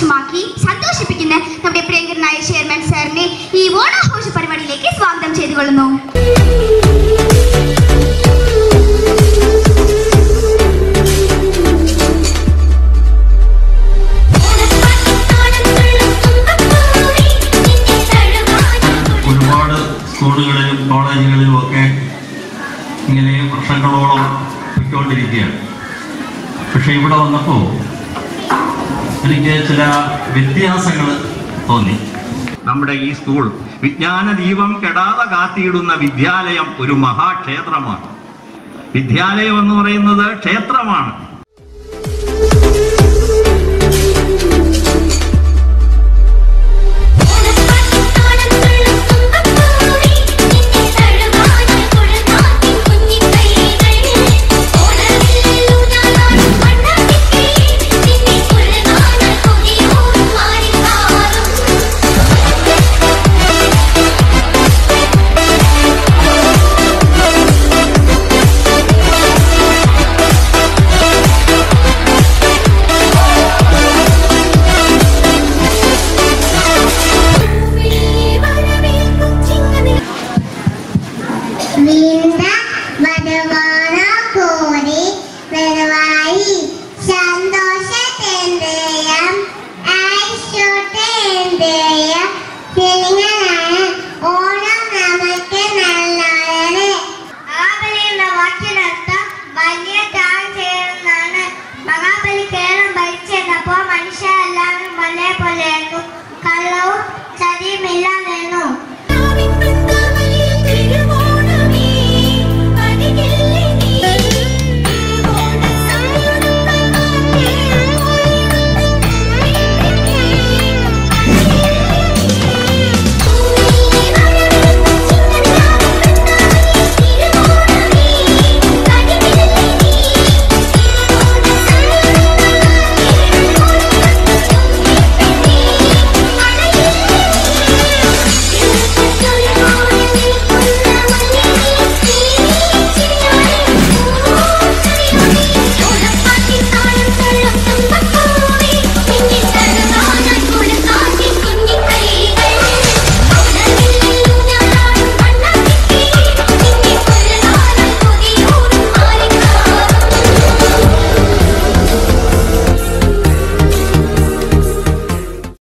ആഘോഷമാക്കി സന്തോഷിപ്പിക്കുന്ന നമ്മുടെ പ്രിയങ്കരനായ ചെയർമാൻ സാറിനെ ഈ ഓണാഘോഷ പരിപാടിയിലേക്ക് സ്വാഗതം ചെയ്തുകൊള്ളുന്നു. ഒരുപാട് സ്കൂളുകളിലും ഇങ്ങനെ വർഷങ്ങളോളം പോയിക്കൊണ്ടിരിക്കുകയാണ്. പക്ഷെ ഇവിടെ വന്നപ്പോൾ എനിക്ക് ചില വ്യത്യാസങ്ങൾ തോന്നി. നമ്മുടെ ഈ സ്കൂൾ വിജ്ഞാന ദീപം കെടാതെ കാത്തിയിടുന്ന വിദ്യാലയം ഒരു മഹാക്ഷേത്രമാണ്. വിദ്യാലയം എന്ന് പറയുന്നത് ക്ഷേത്രമാണ്. Mil